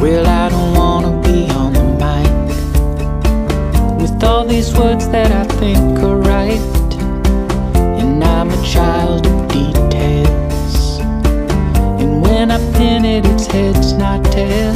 Well, I don't wanna be on the mic with all these words that I think are right, and I'm a child of details. And when I pin it, it's heads, not tails.